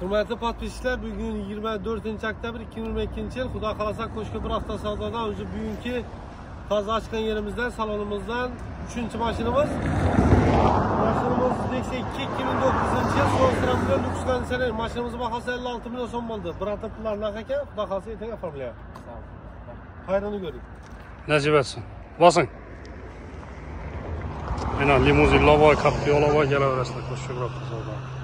hurmatli patpişler, bugun 24. oktober 2022 yil xudo Kalasak Koşku bir hafta sonunda o'zi bugungi toza açkın yerimizdan salonimizdan 3. maşınımız. Maşınımız Dixi 2 2009 yil Son sıramızda lüks kondisyoner. Maşınımızın bakası 56 million so'm bo'ldi Bıraktık bunlar ne kadar? Bakası yeten yapabiliyor. Sağ olun. Hayrını görün. Etsin. Basın. Yine limuzin lava, kapıya lava gelebilirsin. Koşku bir hafta sonunda.